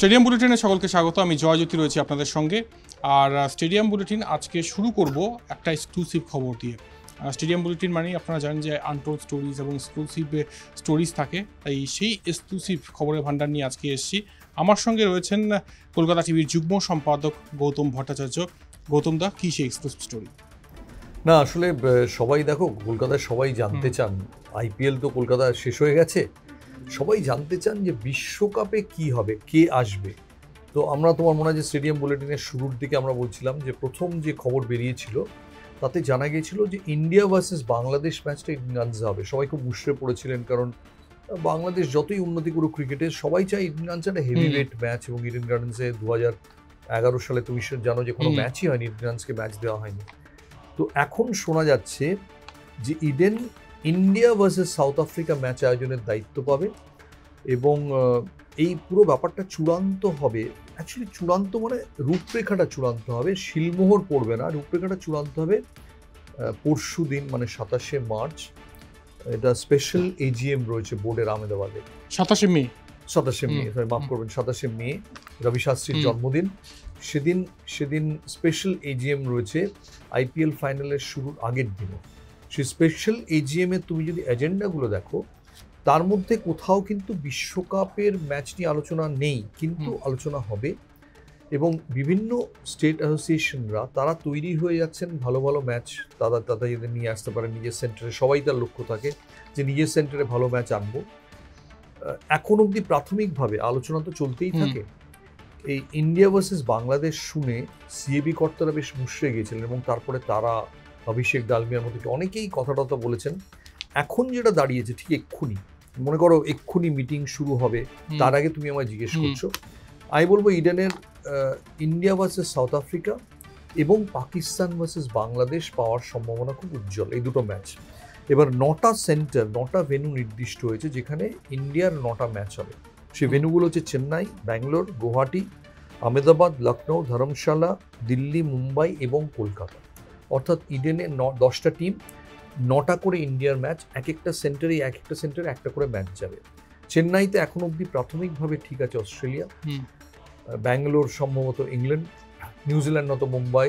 Stadium বুলেটিনে সকলকে স্বাগত। আমি জয়জ্যোতি রয়েছি আপনাদের সঙ্গে। আর স্টেডিয়াম বুলেটিন আজকে শুরু করব একটা এক্সক্লুসিভ খবর দিয়ে। স্টেডিয়াম বুলেটিন মানেই আপনারা জানেন যে আনটোল স্টোরিজ এবং এক্সক্লুসিভ স্টোরিজ থাকে। তাই সেই এক্সক্লুসিভ খবরের ভান্ডার নিয়ে আজকে এসেছি। আমার সঙ্গে রয়েছেন কলকাতা টিভির যুগ্ম সম্পাদক গৌতম ভট্টাচার্য। গৌতম দা কী সেই এক্সক্লুসিভ স্টোরি না আসলে সবাই দেখো কলকাতায় সবাই জানতে চান। আইপিএল তো কলকাতায় শেষ হয়ে গেছে। সবাই জানতে চান যে বিশ্বকাপে কি হবে কে আসবে? তো আমরা তোমার মনে হয় যে স্টেডিয়াম বুলেটিনের শুরুর দিকে আমরা বলছিলাম যে প্রথম যে খবর বেরিয়েছিল তাতে জানা গিয়েছিল যে ইন্ডিয়া ভার্সেস বাংলাদেশ ম্যাচটা ইডেন হবে। সবাই খুব মুশড়ে পড়েছিলেন কারণ বাংলাদেশ যতই উন্নতি করুক ক্রিকেটে সবাই চায় ইডেন গার্ডেন্স একটা হেভি হুম। ওয়েট ম্যাচ এবং ইডেন গার্ডেন্সে দু হাজার এগারো সালে তুমি জানো যে কোনো ম্যাচই হয়নি ইডেন ম্যাচ দেওয়া হয়নি। তো এখন শোনা যাচ্ছে যে Eden India versus South Africa match আয়োজনের দায়িত্ব পাবে এবং এই পুরো ব্যাপারটা চূড়ান্ত হবে। অ্যাকচুয়ালি চূড়ান্ত মানে রূপরেখাটা চূড়ান্ত হবে শিলমোহর পড়বে না। রূপরেখাটা চূড়ান্ত হবে পরশু দিন মানে সাতাশে মার্চ। এটা স্পেশাল এজিএম রয়েছে বোর্ডের আহমেদাবাদে। সাতাশে মে। সাতাশে মে sorry, মাফ করবেন সাতাশে মে রবি শাস্ত্রীর জন্মদিন। সেদিন সেদিন স্পেশাল এজিএম রয়েছে আইপিএল ফাইনালের শুরুর আগের দিনে সেই স্পেশাল এজিএম এ তুমি যদি এজেন্ডাগুলো দেখো তার মধ্যে কোথাও কিন্তু বিশ্বকাপের ম্যাচ নিয়ে আলোচনা নেই কিন্তু আলোচনা হবে। এবং বিভিন্ন স্টেট অ্যাসোসিয়েশনরা তারা তৈরি হয়ে যাচ্ছেন ভালো ভালো ম্যাচ তারা তারা যদি নিয়ে আসতে পারে নিজের সেন্টারে সবাই তার লক্ষ্য থাকে যে নিজের সেন্টারে ভালো ম্যাচ আনব। এখন অবধি প্রাথমিকভাবে আলোচনা তো চলতেই থাকে। এই ইন্ডিয়া ভার্সেস বাংলাদেশ শুনে সিএবি কর্তারা বেশ মুশড়ে গিয়েছিলেন এবং তারপরে তারা অভিষেক ডালমিয়ার মতো অনেকেই কথা টথা বলেছেন। এখন যেটা দাঁড়িয়েছে ঠিক এক্ষুনি মনে করো এক্ষুনি মিটিং শুরু হবে তার আগে তুমি আমায় জিজ্ঞেস করছ। আমি বলব ইডেনের ইন্ডিয়া ভার্সেস সাউথ আফ্রিকা এবং পাকিস্তান ভার্সেস বাংলাদেশ পাওয়ার সম্ভাবনা খুব উজ্জ্বল এই দুটো ম্যাচ। এবার নটা সেন্টার নটা ভেন্যু নির্দিষ্ট হয়েছে যেখানে ইন্ডিয়ার নটা ম্যাচ হবে। সেই ভেন্যুগুলো হচ্ছে চেন্নাই ব্যাঙ্গালোর গুয়াহাটি আহমেদাবাদ লখনৌ ধর্মশালা দিল্লি মুম্বাই এবং কলকাতা। অর্থাৎ ইডেনে ন দশটা টিম নটা করে ইন্ডিয়ার ম্যাচ এক একটা সেন্টারে এক একটা সেন্টারে একটা করে ম্যাচ যাবে। চেন্নাইতে এখন অবধি প্রাথমিকভাবে ঠিক আছে অস্ট্রেলিয়া। ব্যাঙ্গালোর সম্ভবত ইংল্যান্ড নিউজিল্যান্ড নত মুম্বাই।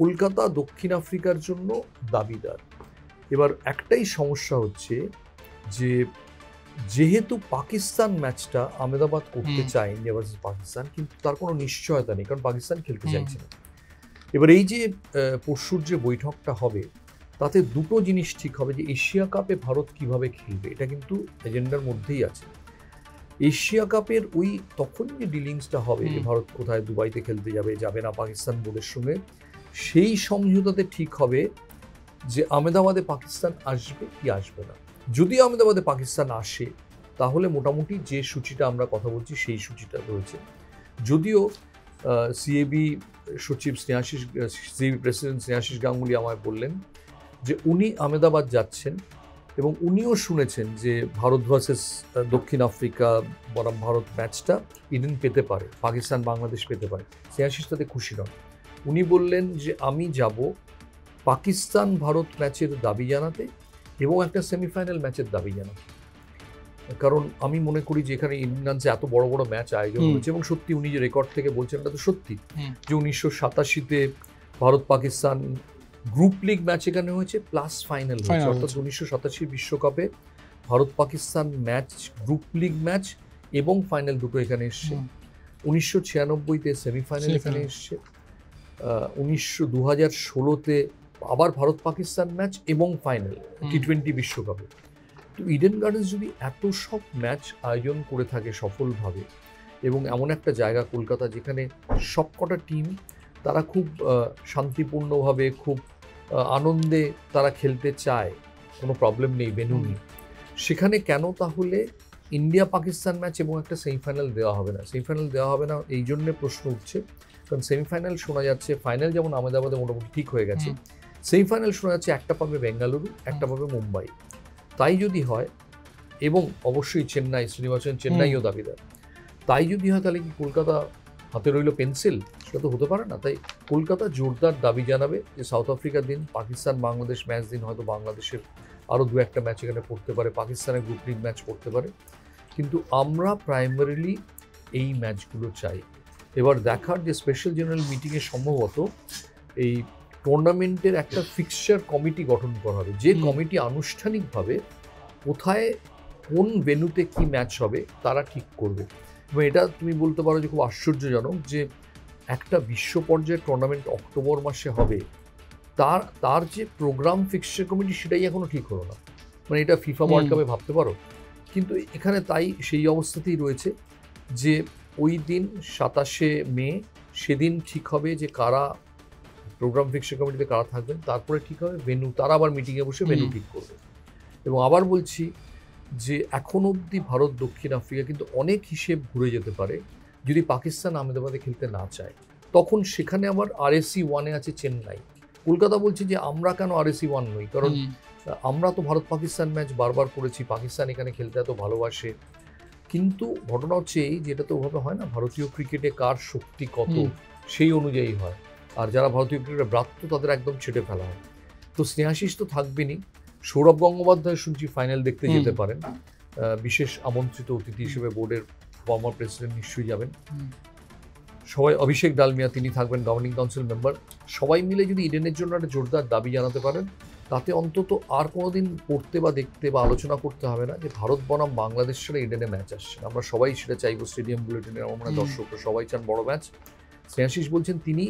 কলকাতা দক্ষিণ আফ্রিকার জন্য দাবিদার। এবার একটাই সমস্যা হচ্ছে যে যেহেতু পাকিস্তান ম্যাচটা আহমেদাবাদ করতে। চায় ইন্ডিয়া ভার্সেস পাকিস্তান কিন্তু তার কোনো নিশ্চয়তা নেই কারণ পাকিস্তান খেলতে চাইছে না। এবার এই যে পরশুর যে বৈঠকটা হবে তাতে দুটো জিনিস ঠিক হবে যে এশিয়া কাপে ভারত কীভাবে খেলবে এটা কিন্তু এজেন্ডার মধ্যেই আছে। এশিয়া কাপের ওই তখন যে ডিলিংসটা হবে যে ভারত কোথায় দুবাইতে খেলতে যাবে যাবে না পাকিস্তান বোর্ডের সঙ্গে সেই সমঝোতাতে ঠিক হবে যে আহমেদাবাদে পাকিস্তান আসবে কি আসবে না। যদি আহমেদাবাদে পাকিস্তান আসে তাহলে মোটামুটি যে সূচিটা আমরা কথা বলছি সেই সূচিটা রয়েছে। যদিও সিএবি সচিব স্নেহাশিস সিএবি প্রেসিডেন্ট স্নেহাশিস গাঙ্গুলি আমায় বললেন যে উনি আহমেদাবাদ যাচ্ছেন এবং উনিও শুনেছেন যে ভারত ভার্সেস দক্ষিণ আফ্রিকা বনাম ভারত ম্যাচটা ইডেন পেতে পারে, পাকিস্তান বাংলাদেশ পেতে পারে। স্নেহাশিস তাতে খুশি নন। উনি বললেন যে আমি যাব পাকিস্তান ভারত ম্যাচের দাবি জানাতে এবং একটা সেমিফাইনাল ম্যাচের দাবি জানাতে। কারণ আমি মনে করি যে এখানে ইংল্যান্ডে এত বড় বড় ম্যাচ আয়োজন হয়েছে এবং সত্যি উনি যে রেকর্ড থেকে বলছেন এটা তো সত্যি। যে উনিশশো সাতাশিতে Bharat Pakistan group league match এখানে হয়েছে প্লাস ফাইনাল হয়েছে। অর্থাৎ উনিশশো সাতাশি বিশ্বকাপে Bharat Pakistan match group league match এবং ফাইনাল দুটো এখানে এসছে। উনিশশো ছিয়ানব্বইতে সেমিফাইনাল এখানে। এসছে। উনিশশো দু হাজার ষোলোতে আবার ভারত পাকিস্তান ম্যাচ এবং ফাইনাল টি টোয়েন্টি বিশ্বকাপে। তো ইডেন গার্ডেন্স যদি এত সব ম্যাচ আয়োজন করে থাকে সফলভাবে এবং এমন একটা জায়গা কলকাতা যেখানে সবকটা টিম তারা খুব শান্তিপূর্ণভাবে খুব আনন্দে তারা খেলতে চায় কোনো প্রবলেম নেই হুম। নেই। সেখানে কেন তাহলে ইন্ডিয়া পাকিস্তান ম্যাচ এবং একটা সেমিফাইনাল দেওয়া হবে না? সেমিফাইনাল দেওয়া হবে না এই জন্যে প্রশ্ন উঠছে। কারণ সেমিফাইনাল শোনা যাচ্ছে ফাইনাল যেমন আহমেদাবাদে মোটামুটি ঠিক হয়ে গেছে। সেমিফাইনাল শোনা যাচ্ছে একটা পাবে বেঙ্গালুরু একটা পাবে মুম্বাই তাই যদি হয় এবং অবশ্যই চেন্নাই শ্রীনিবাসন চেন্নাইও দাবিদার। তাই যদি হয় তাহলে কি কলকাতা হাতে রইল পেন্সিল? সেটা তো হতে পারে না। তাই কলকাতা জোরদার দাবি জানাবে যে সাউথ আফ্রিকার দিন পাকিস্তান বাংলাদেশ ম্যাচ দিন হয়তো বাংলাদেশের আরও দু একটা ম্যাচ এখানে পড়তে পারে পাকিস্তানের গ্রুপ লিগ ম্যাচ পড়তে পারে। কিন্তু আমরা প্রাইমারিলি এই ম্যাচগুলো চাই। এবার দেখার যে স্পেশাল জেনারেল মিটিংয়ে সম্ভবত এই টুর্নামেন্টের একটা ফিক্সচার কমিটি গঠন করা হবে। যে কমিটি আনুষ্ঠানিকভাবে কোথায় কোন ভেন্যুতে কি ম্যাচ হবে তারা ঠিক করবে। এবং এটা তুমি বলতে পারো যে খুব আশ্চর্যজনক যে একটা বিশ্ব পর্যায়ের টুর্নামেন্ট অক্টোবর মাসে হবে তার তার যে প্রোগ্রাম ফিক্সচার কমিটি সেটাই এখনও ঠিক হলো না। মানে এটা ফিফা ওয়ার্ল্ড কাপে ভাবতে পারো। কিন্তু এখানে তাই সেই অবস্থাতেই রয়েছে যে ওই দিন সাতাশে মে সেদিন ঠিক হবে যে কারা প্রোগ্রাম ফিক্সচার কমিটিতে কারা থাকবেন তারপরে ঠিক হবে ভেন্যু তারা আবার মিটিংয়ে বসে হুম। ঠিক করবে। এবং আবার বলছি যে এখন অবধি ভারত দক্ষিণ আফ্রিকা কিন্তু অনেক হিসেব ঘুরে যেতে পারে যদি পাকিস্তান আহমেদাবাদে খেলতে না চায়। তখন সেখানে আবার আরএসি ওয়ানে আছে চেন্নাই। কলকাতা বলছে যে আমরা কেন আরএসি ওয়ান নই? কারণ আমরা তো ভারত পাকিস্তান ম্যাচ বারবার করেছি পাকিস্তান এখানে খেলতে এত ভালোবাসে। কিন্তু ঘটনা হচ্ছে এই যেটা তো ওভাবে হয় না ভারতীয় ক্রিকেটে কার শক্তি কত? সেই অনুযায়ী হয়। আর যারা ভারতীয় ক্রিকেটের ব্রাত্য তাদের একদম ছেটে ফেলা হয়। তো স্নেহাশিস তো থাকবেনই। সৌরভ গঙ্গোপাধ্যায় শুনছি ফাইনাল দেখতে যেতে পারেন। বিশেষ আমন্ত্রিত অতিথি হিসেবে বোর্ডের ফর্মার প্রেসিডেন্ট নিশ্চয়ই যাবেন। সবাই অভিষেক ডালমিয়া তিনি থাকবেন গভর্নিং কাউন্সিল মেম্বার সবাই মিলে যদি ইডেনের জন্য একটা জোরদার দাবি জানাতে পারেন তাতে অন্তত আর কোনোদিন পড়তে বা দেখতে বা আলোচনা করতে হবে না যে ভারত বনাম বাংলাদেশ সাথে ইডেনে ম্যাচ আসছে আমরা সবাই সেটা চাইব স্টেডিয়াম বুলেটিনের আমার মনে। দর্শকরা সবাই চান বড় ম্যাচ স্নেহাশিস বলছেন তিনি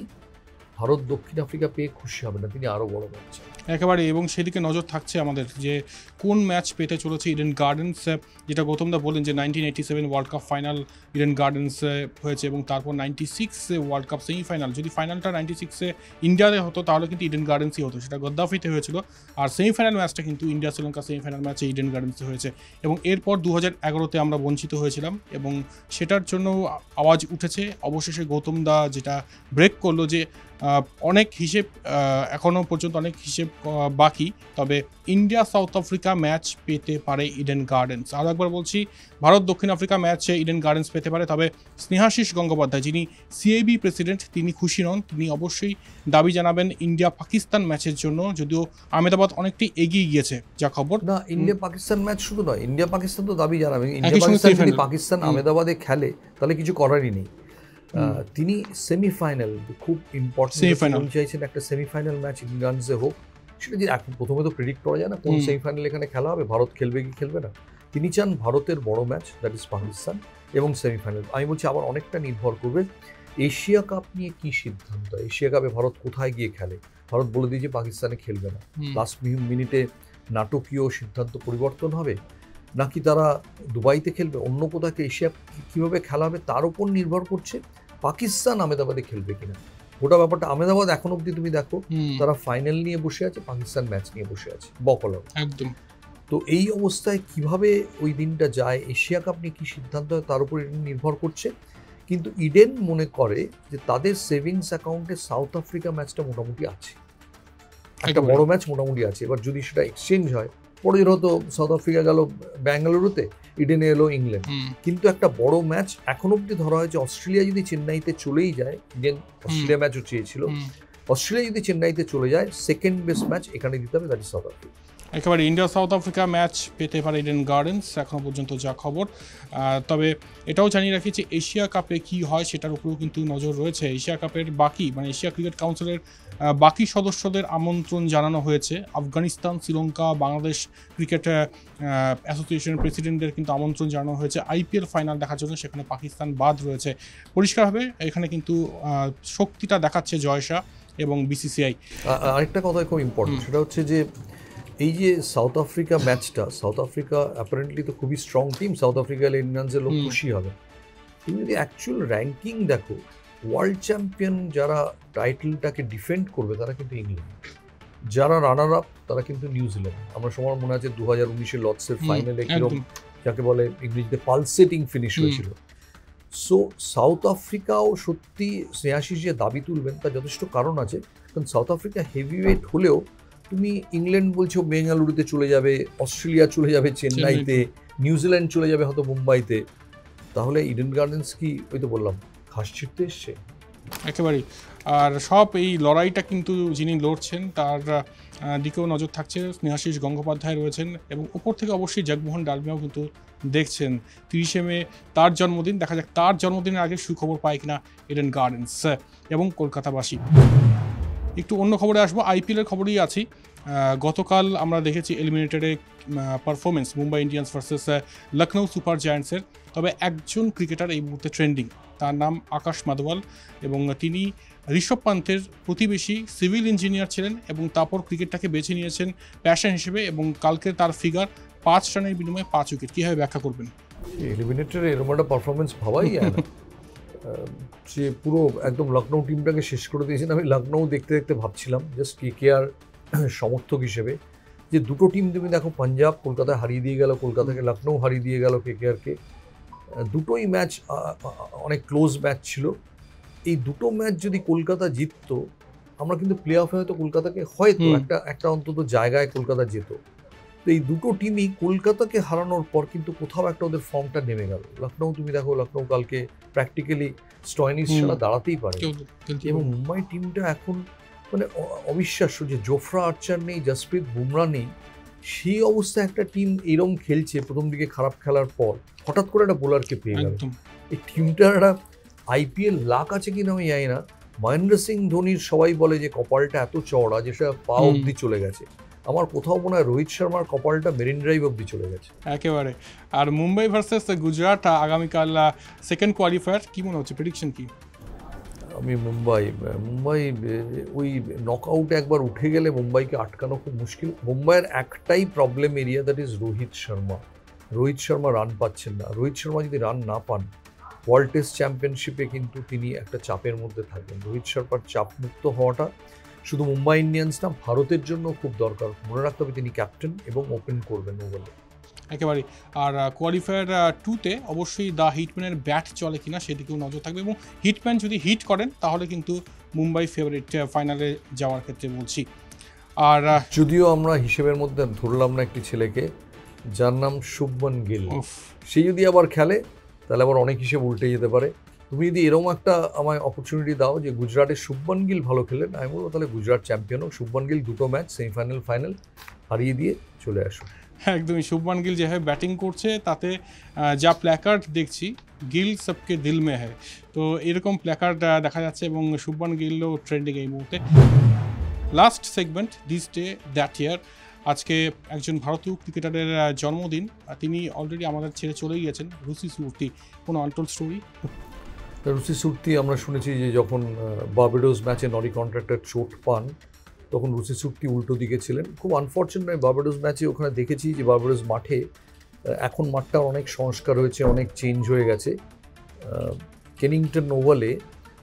ভারত দক্ষিণ আফ্রিকা পেয়ে খুশি হবে না তিনি আরও বড় চান একেবারে এবং সেদিকে নজর থাকছে আমাদের যে কোন ম্যাচ পেতে চলেছে ইডেন গার্ডেন্স যেটা গৌতমদা বলেন যে nineteen eighty seven world cup final Eden Gardens হয়েছে এবং তারপর নাইনটি সিক্সে ওয়ার্ল্ড কাপ সেমিফাইনাল যদি ফাইনালটা নাইনটি সিক্সে ইন্ডিয়াতে হতো, তাহলে কিন্তু ইডেন গার্ডেন্সই হতো। সেটা গদ্দাফিতে হয়েছিল। আর সেমিফাইনাল ম্যাচটা কিন্তু ইন্ডিয়া শ্রীলঙ্কা সেমিফাইনাল ম্যাচে ইডেন গার্ডেন্সে হয়েছে। এবং এরপর দু হাজার এগারোতে আমরা বঞ্চিত হয়েছিলাম এবং সেটার জন্য আওয়াজ উঠেছে। অবশেষে গৌতম দা যেটা ব্রেক করল যে অনেক হিসেব এখনও পর্যন্ত অনেক হিসেব বাকি। তবে ইন্ডিয়া সাউথ আফ্রিকা ম্যাচ পেতে পারে ইডেন গার্ডেন্স আরও একবার বলছি ভারত দক্ষিণ আফ্রিকা ম্যাচে ইডেন গার্ডেন্স পেতে পারে। তবে স্নেহাশিস গঙ্গোপাধ্যায় যিনি সিএবি প্রেসিডেন্ট তিনি খুশি নন। তিনি অবশ্যই দাবি জানাবেন ইন্ডিয়া পাকিস্তান ম্যাচের জন্য। যদিও আহমেদাবাদ অনেকটাই এগিয়ে গিয়েছে যা খবর। না ইন্ডিয়া পাকিস্তান ম্যাচ শুধু নয় ইন্ডিয়া পাকিস্তান তো দাবি জানাবে। ইন্ডিয়া পাকিস্তান যদি পাকিস্তান আহমেদাবাদে খেলে তাহলে কিছু করারই নেই। তিনি সেমিফাইনাল খুব ইম্পর্টেন্ট। চাইছেন একটা সেমিফাইনাল ম্যাচ ইংল্যান্ডসে হোক। সেটা যে এখন প্রথমে তো প্রেডিক্ট করা যায় না কোন সেমিফাইনাল এখানে খেলা হবে ভারত খেলবে কি খেলবে না। তিনি চান ভারতের বড় ম্যাচ দ্যাট ইজ পাকিস্তান এবং সেমিফাইনাল আমি বলছি আবার অনেকটা নির্ভর করবে এশিয়া কাপ নিয়ে কি সিদ্ধান্ত? এশিয়া কাপে ভারত কোথায় গিয়ে খেলে? ভারত বলে দিয়েছে পাকিস্তানে খেলবে না। লাস্ট মিনিটে নাটকীয় সিদ্ধান্ত পরিবর্তন হবে? নাকি তারা দুবাইতে খেলবে? অন্য কোথাও এশিয়া কীভাবে খেলা হবে? তার উপর নির্ভর করছে পাকিস্তান আহমেদাবাদে খেলবে কিনা। গোটা ব্যাপারটা আহমেদাবাদ এখন অব্দি তুমি দেখো তারা ফাইনাল নিয়ে বসে আছে পাকিস্তান ম্যাচ নিয়ে বসে আছে বকলাও একদম। তো এই অবস্থায় কীভাবে ওই দিনটা যায় এশিয়া কাপ নিয়ে কী সিদ্ধান্ত হয় তার উপর নির্ভর করছে। কিন্তু ইডেন মনে করে যে তাদের সেভিংস অ্যাকাউন্টে সাউথ আফ্রিকা ম্যাচটা মোটামুটি আছে। একটা বড় ম্যাচ মোটামুটি আছে। এবার যদি সেটা এক্সচেঞ্জ হয় পরে হয়তো সাউথ আফ্রিকা গেল ব্যাঙ্গালুরুতে ইডেনে এলো ইংল্যান্ড। কিন্তু একটা বড় ম্যাচ এখন অব্দি ধরা হয়েছে অস্ট্রেলিয়া যদি চেন্নাইতে চলেই যায় ইডেন অস্ট্রেলিয়া ম্যাচও চেয়েছিল। অস্ট্রেলিয়া যদি চেন্নাইতে চলে যায় সেকেন্ড বেস্ট ম্যাচ এখানে দিতে হবে দ্যাট ইজ সাউথ আফ্রিকা। একেবারে ইন্ডিয়া সাউথ আফ্রিকা ম্যাচ পেতে পারে ইডেন গার্ডেন্স এখনও পর্যন্ত যা খবর। তবে এটাও জানিয়ে রাখি যে এশিয়া কাপে কি হয় সেটার উপরেও কিন্তু নজর রয়েছে। এশিয়া কাপের বাকি মানে এশিয়া ক্রিকেট কাউন্সিলের বাকি সদস্যদের আমন্ত্রণ জানানো হয়েছে। আফগানিস্তান শ্রীলঙ্কা বাংলাদেশ ক্রিকেট অ্যাসোসিয়েশনের প্রেসিডেন্টদের কিন্তু আমন্ত্রণ জানানো হয়েছে। আইপিএল ফাইনাল দেখার জন্য সেখানে পাকিস্তান বাদ রয়েছে। পরিষ্কারভাবে এখানে কিন্তু শক্তিটা দেখাচ্ছে জয়শা এবং বিসিসিআই। আরেকটা কথা খুব ইম্পর্টেন্ট সেটা হচ্ছে যে এই যে সাউথ আফ্রিকা ম্যাচটা সাউথ আফ্রিকা অ্যাপারেন্টলি তো খুবই স্ট্রং টিম সাউথ আফ্রিকা ইন্ডিয়ান্সের লোক খুশি হবে। তুমি যদি অ্যাকচুয়াল র্যাঙ্কিং দেখো ওয়ার্ল্ড চ্যাম্পিয়ন যারা টাইটেলটাকে ডিফেন্ড করবে তারা কিন্তু ইংল্যান্ড যারা রানার আপ তারা কিন্তু নিউজিল্যান্ড আমার সময় মনে আছে দু হাজার উনিশে লর্ডসের ফাইনালে কীরকম যাকে বলে ইংরেজিতে পালসেটিং ফিনিশ হয়েছিল। সো সাউথ আফ্রিকাও সত্যি স্নেহাশিস যে দাবি তুলবেন তার যথেষ্ট কারণ আছে। কারণ সাউথ আফ্রিকা হেভিওয়েট হলেও তুমি ইংল্যান্ড বলছো বেঙ্গালুরুতে চলে যাবে অস্ট্রেলিয়া চলে যাবে চেন্নাইতে নিউজিল্যান্ড চলে যাবে হয়তো মুম্বাইতে। তাহলে ইডেন গার্ডেন্স কি ওই তো বললাম ঘাস ছিটতে এসছে? একেবারেই। আর সব এই লড়াইটা কিন্তু যিনি লড়ছেন তার দিকেও নজর থাকছে। স্নেহাশিস গঙ্গোপাধ্যায় রয়েছেন এবং উপর থেকে অবশ্যই জগমোহন ডালমিয়াও কিন্তু দেখছেন। তিরিশে মে তার জন্মদিন দেখা যাক তার জন্মদিনের আগে সুখবর পায় কিনা এডেন গার্ডেন্স এবং কলকাতাবাসী। একটু অন্য খবরে আসব আইপিএলের খবরেই আছি। গতকাল আমরা দেখেছি এলিমিনেটরে performance Mumbai Indians versus Lucknow super জায়ান্টসের তবে একজন ক্রিকেটার এই মুহূর্তে ট্রেন্ডিং তার নাম আকাশ মাদওয়াল এবং তিনি ঋষভ পান্তের প্রতিবেশী সিভিল ইঞ্জিনিয়ার ছিলেন এবং তারপর ক্রিকেটটাকে বেছে নিয়েছেন প্যাশন হিসেবে এবং কালকে তার ফিগার পাঁচ রানের বিনিময়ে পাঁচ উইকেট কীভাবে ব্যাখ্যা করবেন? এলিমিনেটরে এরকম একটা পারফরমেন্স ভাবাই যায় না। সে পুরো একদম লখনৌ টিমটাকে শেষ করে দিয়েছেন আমি লখনৌ দেখতে দেখতে ভাবছিলাম জাস্ট কে কে আর সমর্থক হিসেবে যে দুটো টিম তুমি দেখো পাঞ্জাব কলকাতায় হারিয়ে দিয়ে গেল কলকাতাকে লখনৌ হারিয়ে দিয়ে গেল কে কে আরকে দুটোই ম্যাচ অনেক ক্লোজ ম্যাচ ছিল। এই দুটো ম্যাচ যদি কলকাতা জিততো আমরা কিন্তু প্লে অফে হয়তো কলকাতাকে হয়তো একটা একটা অন্তত জায়গায় কলকাতা যেত। তো এই দুটো টিমই কলকাতাকে হারানোর পর কিন্তু কোথাও একটা ওদের ফর্মটা নেমে গেল। লখনৌ তুমি দেখো লখনৌ কালকে প্র্যাকটিক্যালি স্টয়নিস ছাড়া দাঁড়াতেই পারে। এবং মুম্বাই টিমটা এখন মানে অবিশ্বাস্য যে জোফরা আর্চার নেই জসপ্রীত বুমরা নেই সেই অবস্থায় একটা টিম এরম খেলছে প্রথম দিকে খারাপ খেলার পর হঠাৎ করে একটা বোলারকে পেয়ে গেল। এই টিমটার একটা আইপিএল লাক আছে কিনা আমি জানি না। মহেন্দ্র সিং ধোনির সবাই বলে যে কপালটা এত চওড়া যে সেটা পা। অবধি চলে গেছে। আমার কোথাও মনে হয় রোহিত শর্মার কপালটা মেরিন ড্রাইভ অব্দি চলে গেছে। একেবারে। আর মুম্বাই ভার্সেস গুজরাট আগামীকাল সেকেন্ড কোয়ালিফায়ার কি মনে হচ্ছে? প্রেডিকশন কি? আমি মুম্বাই মুম্বাই ওই নকআউটে একবার উঠে গেলে মুম্বাইকে আটকানো খুব মুশকিল। মুম্বাইয়ের একটাই problem area that is Rohit Sharma. Rohit Sharma run পাচ্ছেন না। রোহিত শর্মা যদি রান না পান ওয়ার্ল্ড টেস্ট চ্যাম্পিয়নশিপে কিন্তু তিনি একটা চাপের মধ্যে থাকবেন। রোহিত শর্মার চাপমুক্ত হওয়াটা শুধু মুম্বাই ইন্ডিয়ান্স না ভারতের জন্য খুব দরকার। মনে রাখতে হবে তিনি ক্যাপ্টেন এবং ওপেন করবেন ওভারে একেবারে আর কোয়ালিফায়ার টুতে অবশ্যই দ্য হিটম্যানের ব্যাট চলে কিনা সেদিকেও নজর থাকবে এবং হিটম্যান যদি হিট করেন তাহলে কিন্তু মুম্বাই ফেভারিট ফাইনালে যাওয়ার ক্ষেত্রে বলছি। আর যদিও আমরা হিসেবের মধ্যে ধরলাম না একটি ছেলেকে যার নাম শুভমন গিল। সে যদি আবার খেলে তাহলে আবার অনেক হিসেব উল্টে যেতে পারে। তুমি যদি এরকম একটা আমায় অপরচুনিটি দাও যে গুজরাটের শুভমান গিল ভালো খেলেন আমি বলব তাহলে গুজরাট চ্যাম্পিয়ন হোক শুভমান গিল দুটো ম্যাচ সেমিফাইনাল ফাইনাল হারিয়ে দিয়ে চলে আসো। হ্যাঁ একদমই শুভমান গিল যেভাবে ব্যাটিং করছে, তাতে যা প্ল্যাকার্ড দেখছি, গিল সবকে দিল মে হ্যায়। তো এরকম প্ল্যাকার্ড দেখা যাচ্ছে এবং শুভমান গিলও ট্রেন্ডিং এই মুহূর্তে। Last segment this day that year আজকে একজন ভারতীয় ক্রিকেটারের জন্মদিন। তিনি অলরেডি আমাদের ছেড়ে চলে গিয়েছেন, রুসি সুরতি। কোনো আনটোল স্টোরি রুচি সুরতি আমরা শুনেছি যে যখন বার্বেডোস ম্যাচে নরি কন্ট্রাক্টর চোট পান তখন রুচি সুরতি উল্টো দিকে ছিলেন। খুব আনফর্চুনেট বার্বেডোস ম্যাচে ওখানে দেখেছি যে বার্বেডোস মাঠে এখন মাঠটা অনেক সংস্কার হয়েছে অনেক চেঞ্জ হয়ে গেছে। কেনিংটন ওভালে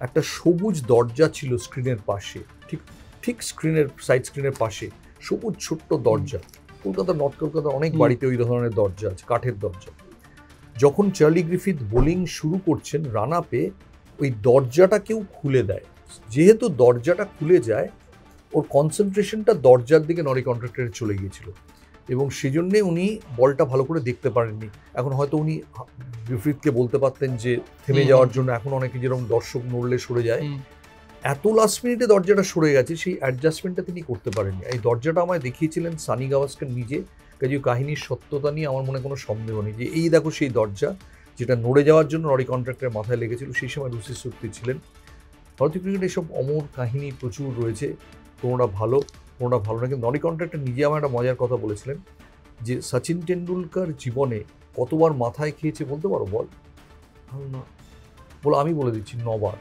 একটা সবুজ দরজা ছিল স্ক্রিনের পাশে ঠিক ঠিক স্ক্রিনের সাইড স্ক্রিনের পাশে সবুজ ছোট্ট দরজা। কলকাতা নর্থ কলকাতার অনেক বাড়িতে ওই ধরনের দরজা আছে কাঠের দরজা। যখন চার্লি গ্রিফিথ বোলিং শুরু করছেন রান আপে ওই দরজাটা কেউ খুলে দেয়। যেহেতু দরজাটা খুলে যায় ওর কনসেন্ট্রেশনটা দরজার দিকে নরি কন্ট্রাক্টরে চলে গিয়েছিল। এবং সেজন্যে উনি বলটা ভালো করে দেখতে পারেননি। এখন হয়তো উনি গ্রিফিথকে বলতে পারতেন যে থেমে যাওয়ার জন্য এখন অনেকে যেরকম দর্শক নড়লে সরে যায়। এত লাস্ট মিনিটে দরজাটা সরে গেছে সেই অ্যাডজাস্টমেন্টটা তিনি করতে পারেননি। এই দরজাটা আমায় দেখিয়েছিলেন সানি গাভাস্কার নিজে। কাজে কাহিনীর সত্যতা নিয়ে আমার মনে কোনো সন্দেহ নেই যে এই দেখো সেই দরজা যেটা নড়ে যাওয়ার জন্য লরি কন্ট্রাক্টের মাথায় লেগেছিল সেই সময় রুসি সুক্তি ছিলেন। ভারতীয় ক্রিকেটে এসব অমর কাহিনী প্রচুর রয়েছে কোনোটা ভালো কোনোটা ভালো না কিন্তু নরি কন্ট্রাক্টর নিজে আমার একটা মজার কথা বলেছিলেন যে সচিন টেন্ডুলকার জীবনে কতবার মাথায় খেয়েছে বলতে পারো বল? ভালো না। বলো আমি বলে দিচ্ছি নবার।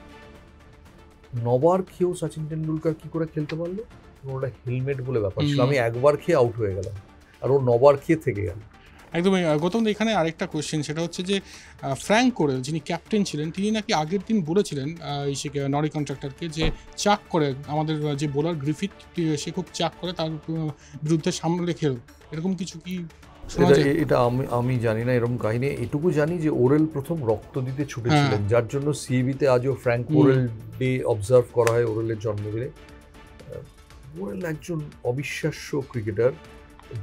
নবার খেয়েও সচিন টেন্ডুলকার কি করে খেলতে পারল? ওটা হেলমেট বলে ব্যাপার ছিল। আমি একবার খেয়ে আউট হয়ে গেলাম। আর ও নবার খেয়ে থেকে গেল। একদমই গৌতম এখানে আরেকটা কোয়েশ্চেন সেটা হচ্ছে যে ফ্র্যাঙ্ক কোরেল যিনি ক্যাপ্টেন ছিলেন তিনি নাকি আগের দিন বলেছিলেন নরি কন্ট্রাক্টরকে যে চাক করে আমাদের যে বোলার গ্রিফিথ টি- সে খুব চাক করে তার বিরুদ্ধে সামলে খেল এরকম কিছু কি এটা আমি আমি জানি না এরকম কাহিনী। এটুকু জানি যে ওরেল প্রথম রক্ত দিতে ছুটেছিলেন যার জন্য সিবিতে আজও ফ্র্যাঙ্ক ওরেল ডে অবজার্ভ করা হয় ওরেলের জন্মদিনে। ওরেল একজন অবিশ্বাস্য ক্রিকেটার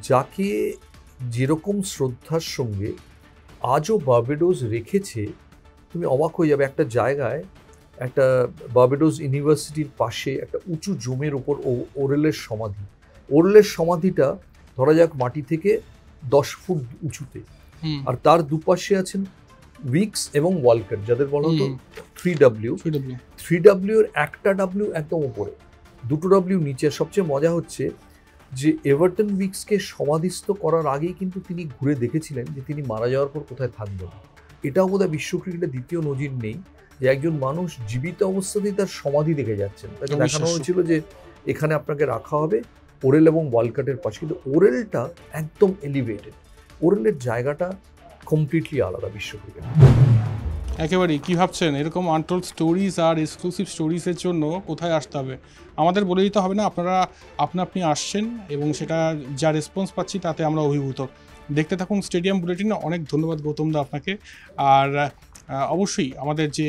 যাকে যেরকম শ্রদ্ধার সঙ্গে আজও বার্বেডোস রেখেছে তুমি অবাক হয়ে যাবে একটা জায়গায় একটা বার্বেডোস ইউনিভার্সিটির পাশে একটা উঁচু জমের উপর ও- ওরেলের সমাধি। ওরেলের সমাধিটা ধরা যাক মাটি থেকে দশ ফুট উঁচুতে। আর তার দুপাশে আছেন উইক্স এবং ওয়ালকার যাদের বলা হতো থ্রি ডাব্লিউ। Three W. এর একটা ডাব্লিউ একদম ওপরে। দুটো ডাব্লিউ নিচে। সবচেয়ে মজা হচ্ছে যে এভারটন উইক্সকে সমাধিস্থ করার আগেই কিন্তু তিনি ঘুরে দেখেছিলেন যে তিনি মারা যাওয়ার পর কোথায় থাকবেন। এটাও বোধহয় বিশ্ব ক্রিকেটে দ্বিতীয় নজির নেই যে একজন মানুষ জীবিত অবস্থাতেই তার সমাধি দেখে যাচ্ছেন। তাকে দেখানো হয়েছিল যে এখানে আপনাকে রাখা হবে ওরেল এবং ওয়ালকাটের পাশে কিন্তু ওরেলটা একদম এলিভেটেড ওরেলের জায়গাটা কমপ্লিটলি আলাদা বিশ্ব ক্রিকেটে। একেবারেই কী ভাবছেন? এরকম আনটোল্ড স্টোরিজ আর এক্সক্লুসিভ স্টোরিজের জন্য কোথায় আসতে হবে? আমাদের বলে দিতে হবে না আপনারা আপনা আপনি আসছেন এবং সেটা যা রেসপন্স পাচ্ছি তাতে আমরা অভিভূত। দেখতে থাকুন স্টেডিয়াম বুলেটিন অনেক ধন্যবাদ গৌতম দা আপনাকে। আর অবশ্যই আমাদের যে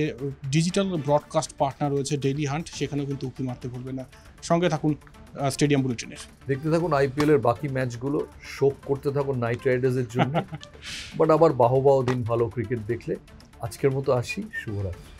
ডিজিটাল ব্রডকাস্ট পার্টনার রয়েছে ডেইলি হান্ট সেখানেও কিন্তু উঁকি মারতে ভুলবেন না। সঙ্গে থাকুন স্টেডিয়াম বুলেটিনের দেখতে থাকুন আইপিএল এর বাকি ম্যাচগুলো শোক করতে থাকুন নাইট রাইডার্সের জন্য। বাট আবার বাহবাহ দিন ভালো ক্রিকেট দেখলে। আজকের মতো আসি শুভরাত্রি।